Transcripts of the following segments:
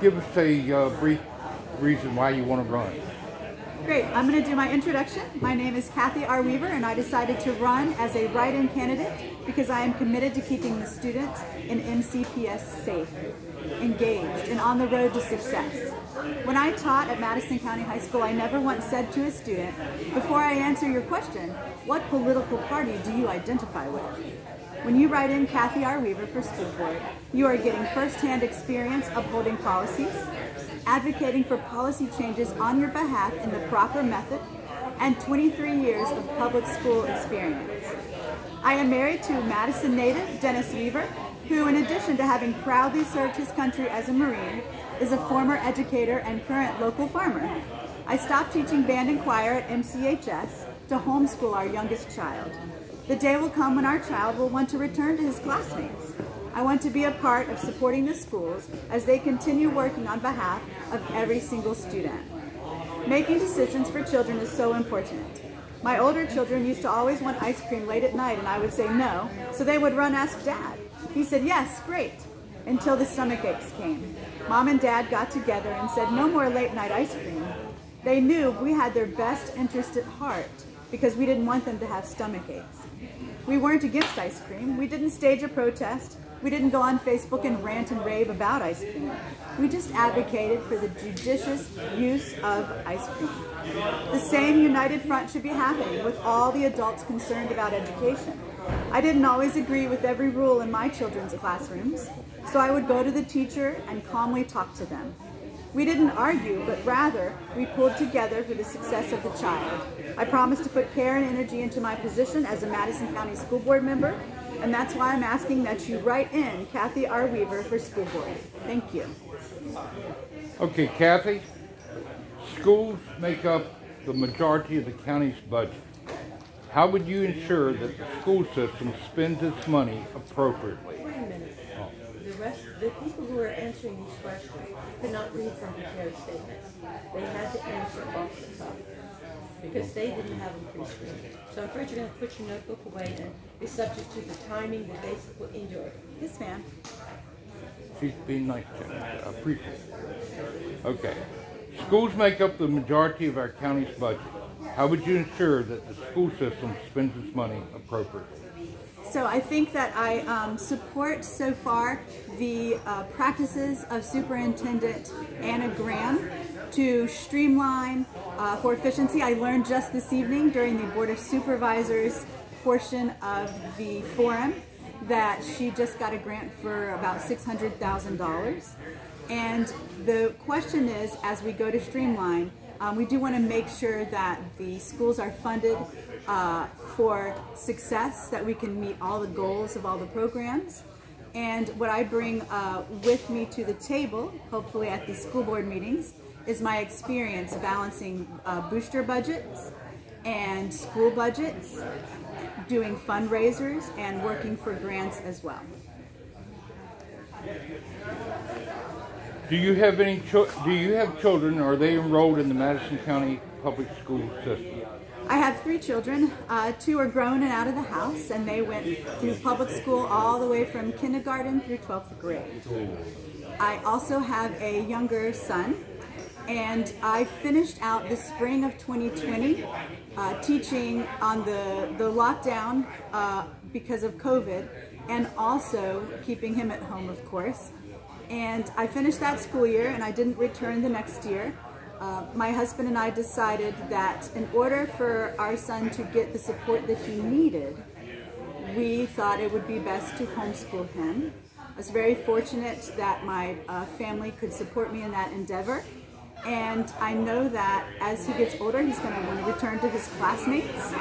give us a uh, brief reason why you want to run. Great. I'm going to do my introduction. My name is Cathy R. Weaver, and I decided to run as a write-in candidate because I am committed to keeping the students in MCPS safe, engaged, and on the road to success. When I taught at Madison County High School, I never once said to a student, before I answer your question, what political party do you identify with? When you write in Cathy R. Weaver for school board, you are getting firsthand experience upholding policies, advocating for policy changes on your behalf in the proper method, and 23 years of public school experience. I am married to Madison native Dennis Weaver, who in addition to having proudly served his country as a Marine, is a former educator and current local farmer. I stopped teaching band and choir at MCHS to homeschool our youngest child. The day will come when our child will want to return to his classmates. I want to be a part of supporting the schools as they continue working on behalf of every single student. Making decisions for children is so important. My older children used to always want ice cream late at night and I would say no, so they would run ask dad. He said, yes, great, until the stomach aches came. Mom and dad got together and said no more late night ice cream. They knew we had their best interest at heart because we didn't want them to have stomach aches. We weren't against ice cream. We didn't stage a protest. We didn't go on Facebook and rant and rave about ice cream. We just advocated for the judicious use of ice cream. The same united front should be happening with all the adults concerned about education. I didn't always agree with every rule in my children's classrooms, so I would go to the teacher and calmly talk to them. We didn't argue, but rather we pulled together for the success of the child. I promised to put care and energy into my position as a Madison County School Board member, and that's why I'm asking that you write in Cathy R. Weaver for school board. Thank you. Okay, Cathy, schools make up the majority of the county's budget. How would you ensure that the school system spends its money appropriately? Wait a minute. The rest, the people who are answering these questions could not read from prepared statements. They had to answer off the cuff because they didn't have them pre-screened. So I'm afraid you're going to put your notebook away and be subject to the timing that they put into it. Yes, ma'am. She's being nice to me. I appreciate it. Okay. Schools make up the majority of our county's budget. How would you ensure that the school system spends its money appropriately? So I think that I um, support so far the uh, practices of Superintendent Anna Graham to streamline uh, for efficiency. I learned just this evening during the Board of Supervisors portion of the forum that she just got a grant for about $600,000. And the question is, as we go to streamline, um, we do want to make sure that the schools are funded uh, for success, that we can meet all the goals of all the programs. And what I bring uh, with me to the table, hopefully at these school board meetings, is my experience balancing uh, booster budgets and school budgets, doing fundraisers, and working for grants as well. Do you have any? do you have children? Are they enrolled in the Madison County Public School System? I have three children. Uh, two are grown and out of the house, and they went through public school all the way from kindergarten through 12th grade. I also have a younger son, and I finished out the spring of 2020 uh, teaching on the, the lockdown uh, because of COVID, and also keeping him at home, of course. And I finished that school year and I didn't return the next year. Uh, my husband and I decided that in order for our son to get the support that he needed, we thought it would be best to homeschool him. I was very fortunate that my uh, family could support me in that endeavor. And I know that as he gets older, he's going to want to return to his classmates.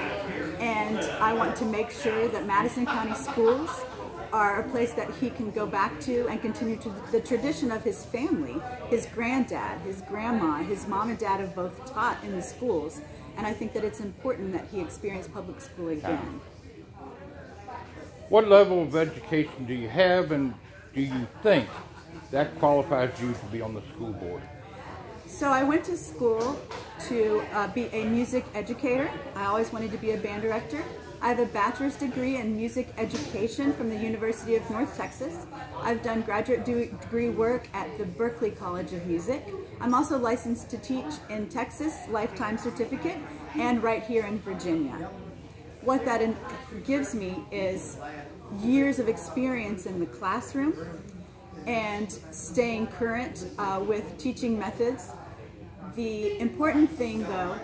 And I want to make sure that Madison County Schools are a place that he can go back to and continue to the tradition of his family. His granddad, his grandma, his mom and dad have both taught in the schools, and I think that it's important that he experience public school again. What level of education do you have, and do you think that qualifies you to be on the school board? So I went to school to uh, be a music educator. I always wanted to be a band director. I have a bachelor's degree in music education from the University of North Texas. I've done graduate degree work at the Berklee College of Music. I'm also licensed to teach in Texas, lifetime certificate, and right here in Virginia. What that gives me is years of experience in the classroom and staying current uh, with teaching methods. The important thing though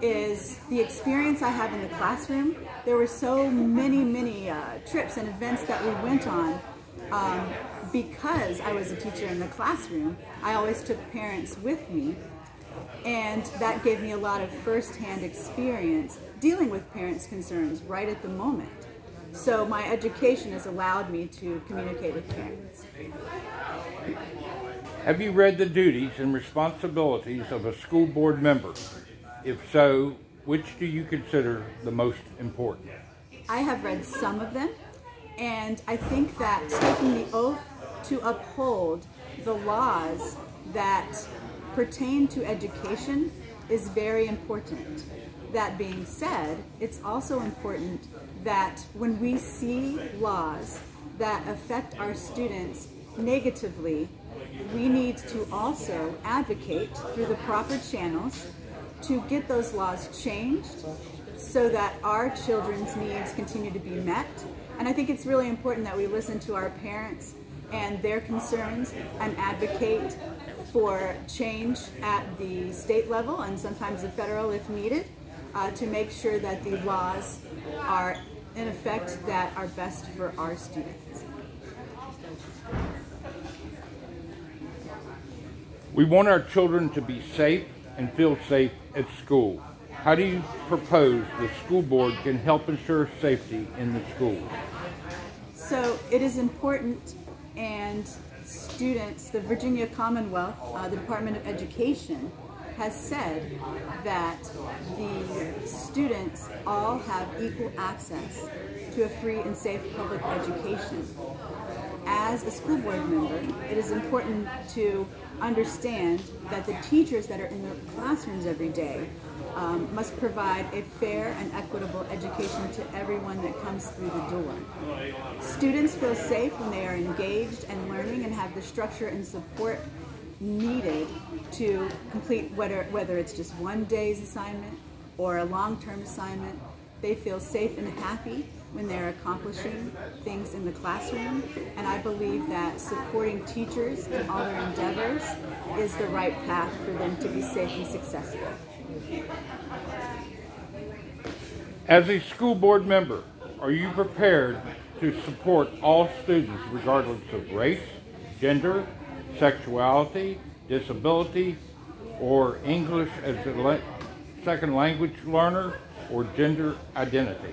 is the experience I have in the classroom. There were so many, many uh, trips and events that we went on um, because I was a teacher in the classroom. I always took parents with me and that gave me a lot of firsthand experience dealing with parents' concerns right at the moment. So my education has allowed me to communicate with parents. Have you read the duties and responsibilities of a school board member? If so, which do you consider the most important? I have read some of them, and I think that taking the oath to uphold the laws that pertain to education is very important. That being said, it's also important that when we see laws that affect our students negatively, we need to also advocate through the proper channels to get those laws changed so that our children's needs continue to be met. And I think it's really important that we listen to our parents and their concerns and advocate for change at the state level and sometimes the federal if needed uh, to make sure that the laws are in effect that are best for our students. We want our children to be safe and feel safe at school. How do you propose the school board can help ensure safety in the schools? So it is important and students, the Virginia Commonwealth, uh, the Department of Education, has said that the students all have equal access to a free and safe public education. As a school board member, it is important to understand that the teachers that are in the classrooms every day um, must provide a fair and equitable education to everyone that comes through the door. Students feel safe when they are engaged and learning and have the structure and support needed to complete whether, whether it's just one day's assignment or a long-term assignment. They feel safe and happy when they're accomplishing things in the classroom. And I believe that supporting teachers in all their endeavors is the right path for them to be safe and successful. As a school board member, are you prepared to support all students regardless of race, gender, sexuality, disability, or English as a second language learner, or gender identity?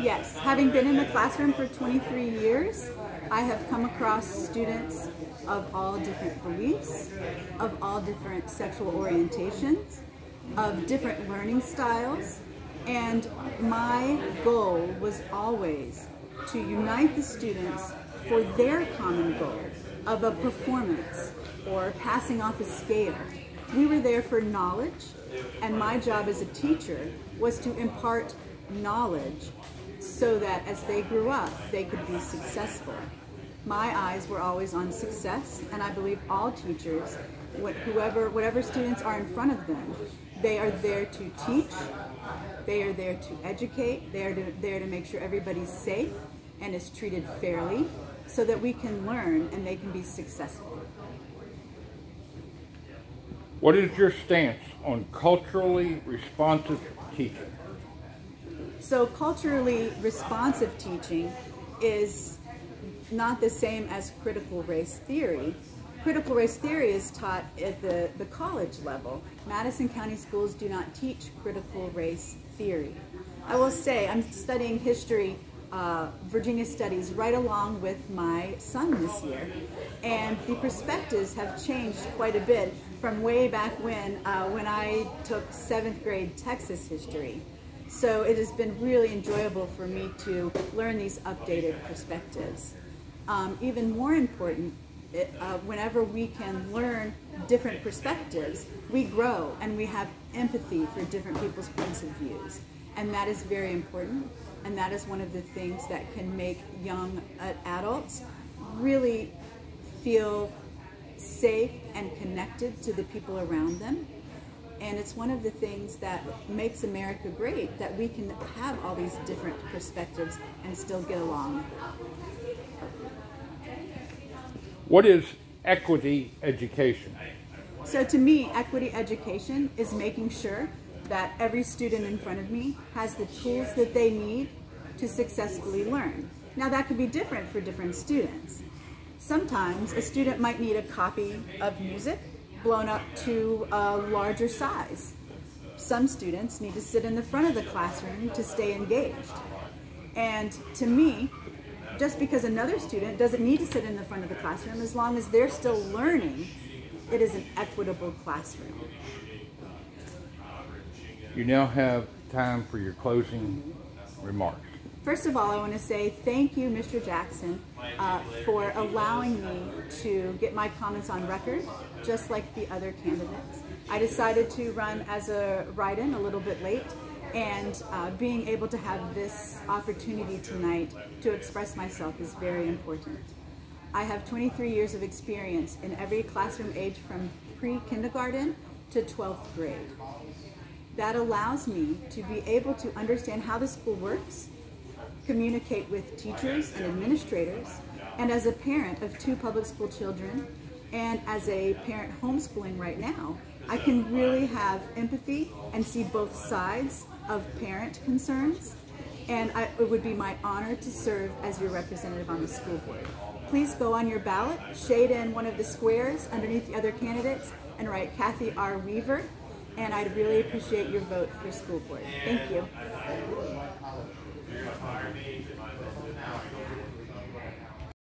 Yes, having been in the classroom for 23 years, I have come across students of all different beliefs, of all different sexual orientations, of different learning styles, and my goal was always to unite the students for their common goal of a performance or passing off a scale. We were there for knowledge, and my job as a teacher was to impart knowledge so that as they grew up, they could be successful. My eyes were always on success, and I believe all teachers, whoever, whatever students are in front of them, they are there to teach, they are there to educate, they are to, there to make sure everybody's safe and is treated fairly so that we can learn and they can be successful. What is your stance on culturally responsive teaching? So culturally responsive teaching is not the same as critical race theory. Critical race theory is taught at the, the college level. Madison County schools do not teach critical race theory. I will say I'm studying history uh, Virginia Studies right along with my son this year. And the perspectives have changed quite a bit from way back when, uh, when I took seventh grade Texas history. So it has been really enjoyable for me to learn these updated perspectives. Um, even more important, it, uh, whenever we can learn different perspectives, we grow and we have empathy for different people's points of views. And that is very important. And that is one of the things that can make young adults really feel safe and connected to the people around them. And it's one of the things that makes America great that we can have all these different perspectives and still get along. What is equity education? So to me, equity education is making sure that every student in front of me has the tools that they need to successfully learn. Now that could be different for different students. Sometimes a student might need a copy of music blown up to a larger size. Some students need to sit in the front of the classroom to stay engaged. And to me, just because another student doesn't need to sit in the front of the classroom, as long as they're still learning, it is an equitable classroom. You now have time for your closing remarks. First of all, I want to say thank you, Mr. Jackson, uh, for allowing me to get my comments on record, just like the other candidates. I decided to run as a write-in a little bit late, and uh, being able to have this opportunity tonight to express myself is very important. I have 23 years of experience in every classroom age from pre-kindergarten to 12th grade. That allows me to be able to understand how the school works, communicate with teachers and administrators, and as a parent of two public school children, and as a parent homeschooling right now, I can really have empathy and see both sides of parent concerns, and I, it would be my honor to serve as your representative on the school board. Please go on your ballot, shade in one of the squares underneath the other candidates, and write Cathy R. Weaver, and I'd really appreciate your vote for school board. Thank you.